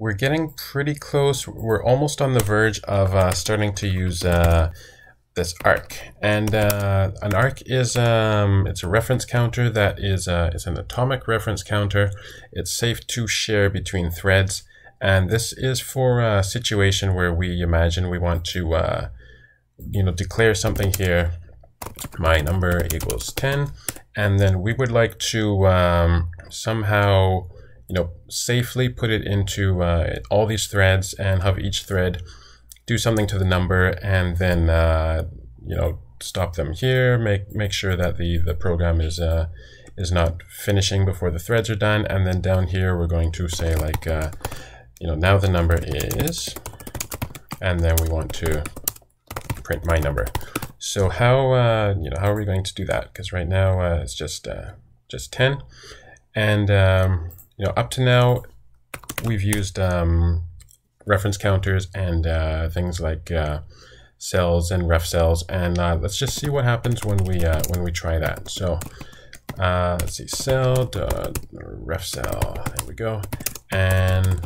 we're getting pretty close. We're almost on the verge of uh, starting to use uh, this arc. And uh, an arc is um, it's a reference counter that is uh, it's an atomic reference counter. It's safe to share between threads. And this is for a situation where we imagine we want to, uh, you know, declare something here. My number equals 10. And then we would like to um, somehow you know, safely put it into uh, all these threads and have each thread do something to the number and then, uh, you know, stop them here, make, make sure that the, the program is, uh, is not finishing before the threads are done. And then down here, we're going to say like, uh, you know, now the number is, and then we want to print my number. So how, uh, you know, how are we going to do that? Because right now uh, it's just, uh, just 10. And, um, you know, up to now, we've used um, reference counters and uh, things like uh, cells and ref cells, and uh, let's just see what happens when we uh, when we try that. So uh, let's see, cell dot ref cell. There we go, and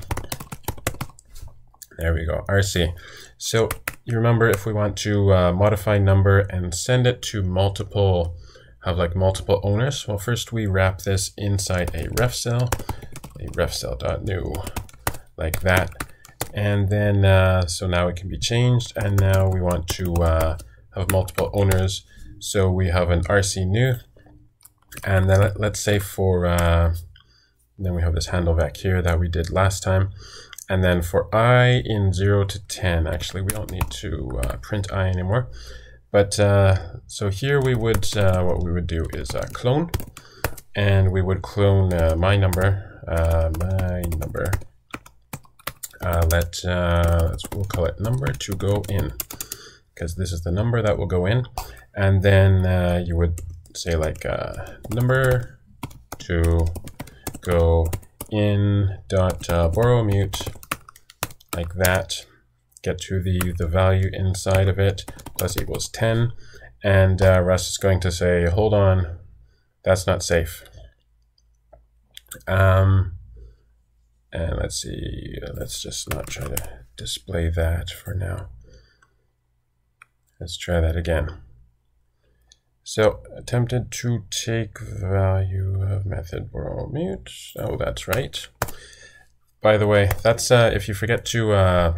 there we go. RC. So you remember if we want to uh, modify number and send it to multiple have like multiple owners. Well, first we wrap this inside a ref cell a ref cell dot new like that. And then, uh, so now it can be changed. And now we want to uh, have multiple owners. So we have an RC new. And then let, us say for, uh, then we have this handle back here that we did last time. And then for i in 0 to 10, actually, we don't need to uh, print i anymore. But uh, so here we would, uh, what we would do is clone. And we would clone my number uh, my number. Uh, let uh, let's we'll call it number to go in because this is the number that will go in, and then uh, you would say like uh, number to go in dot borrow_mut like that. Get to the the value inside of it plus equals 10, and uh, Rust is going to say hold on, that's not safe. Um, and let's see, let's just not try to display that for now. Let's try that again. So attempted to take value of method borrow_mut. Oh, that's right. By the way, that's uh, if you forget to uh,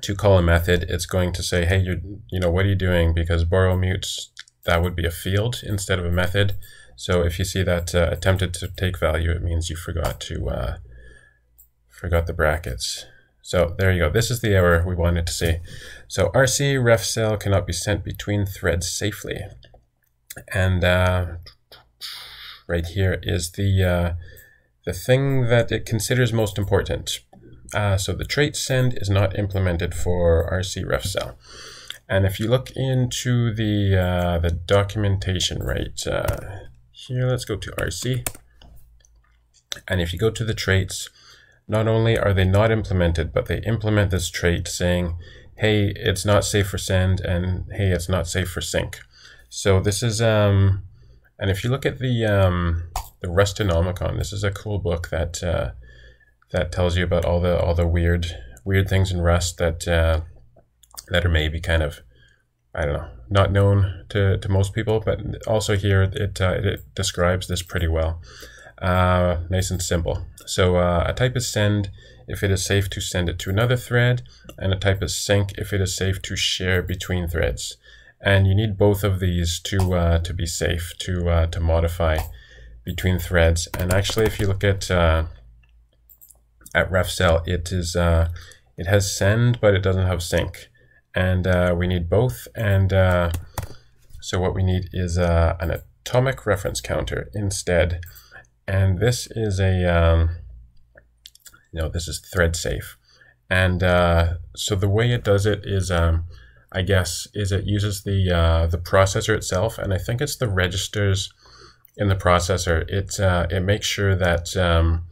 to call a method, it's going to say, hey, you you know, what are you doing? Because borrow_mut, that would be a field instead of a method. So if you see that uh, attempted to take value, it means you forgot to uh, forgot the brackets. So there you go. This is the error we wanted to see. So RC ref cell cannot be sent between threads safely. And uh, right here is the uh, the thing that it considers most important. Uh, so the trait send is not implemented for RC ref cell. And if you look into the uh, the documentation, right, here, let's go to RC. And if you go to the traits, not only are they not implemented, but they implement this trait saying, hey, it's not safe for send, and hey, it's not safe for sync. So this is, um, and if you look at the um, the Rustonomicon, this is a cool book that uh, that tells you about all the all the weird weird things in Rust that uh, that are maybe kind of I don't know, not known to, to most people, but also here it, uh, it describes this pretty well. Uh, nice and simple. So uh, a type is send if it is safe to send it to another thread, and a type is sync if it is safe to share between threads. And you need both of these to uh, to be safe to uh, to modify between threads. And actually, if you look at uh, at RefCell, it is it has send, but it doesn't have sync and uh, we need both. And uh, so what we need is uh, an atomic reference counter instead. And this is a, um, you know, this is thread safe. And uh, so the way it does it is, um, I guess, is it uses the uh, the processor itself, and I think it's the registers in the processor. It uh, it makes sure that um,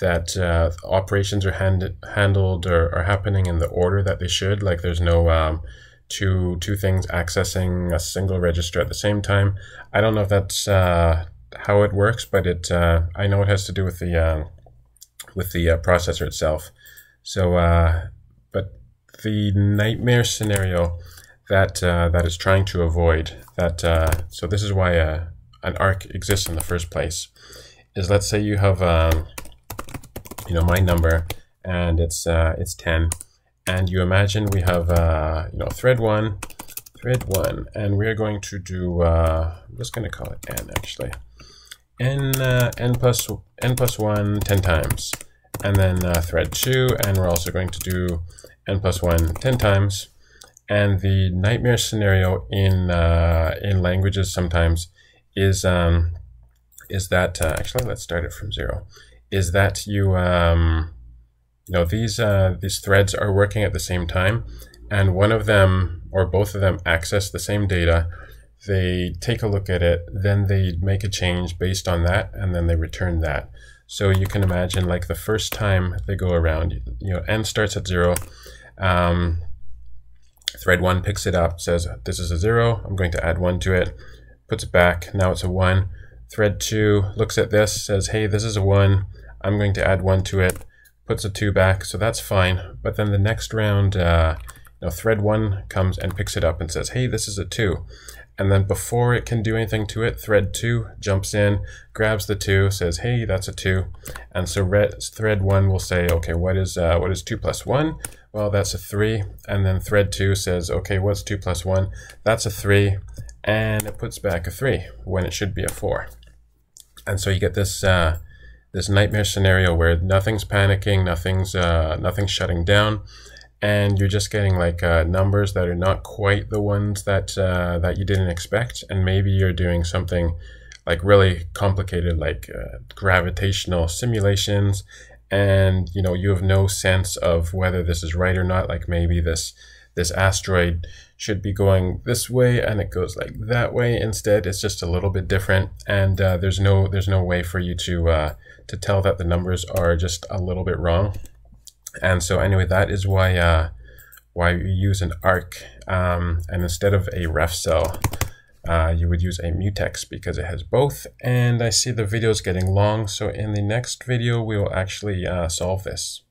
that uh, operations are hand, handled or are happening in the order that they should. Like there's no um, two two things accessing a single register at the same time. I don't know if that's uh, how it works, but it uh, I know it has to do with the uh, with the uh, processor itself. So, uh, but the nightmare scenario that uh, that is trying to avoid that. So this is why an arc exists in the first place. Is let's say you have um, you know my number and it's uh, it's 10 and you imagine we have uh, you know thread one thread one and we're going to do uh, I'm just going to call it n actually. N uh, n plus n plus 1 10 times. And then uh, thread 2 and we're also going to do n plus 1 10 times. And the nightmare scenario in uh, in languages sometimes is um, is that uh, actually let's start it from zero is that you um, you know these uh, these threads are working at the same time and one of them or both of them access the same data. They take a look at it then they make a change based on that and then they return that. So you can imagine like the first time they go around you know n starts at zero um, thread one picks it up says this is a zero i'm going to add one to it puts it back now it's a one. Thread two looks at this says hey this is a one i'm going to add one to it puts a 2 back, so that's fine. But then the next round, uh, you know, thread 1 comes and picks it up and says, hey, this is a 2. And then before it can do anything to it, thread 2 jumps in, grabs the 2, says, hey, that's a 2. And so red, thread 1 will say, okay, what is, uh, what is 2 plus 1? Well, that's a 3. And then thread 2 says, okay, what's 2 plus 1? That's a 3. And it puts back a 3 when it should be a 4. And so you get this uh, this nightmare scenario where nothing's panicking, nothing's uh, nothing's shutting down, and you're just getting like uh, numbers that are not quite the ones that uh, that you didn't expect, and maybe you're doing something like really complicated, like uh, gravitational simulations, and you know you have no sense of whether this is right or not. Like maybe this this asteroid should be going this way and it goes like that way instead. It's just a little bit different and uh, there's no there's no way for you to uh, to tell that the numbers are just a little bit wrong. And so anyway that is why uh, why we use an arc um, and instead of a ref cell uh, you would use a mutex because it has both. And I see the video is getting long. So in the next video we will actually uh, solve this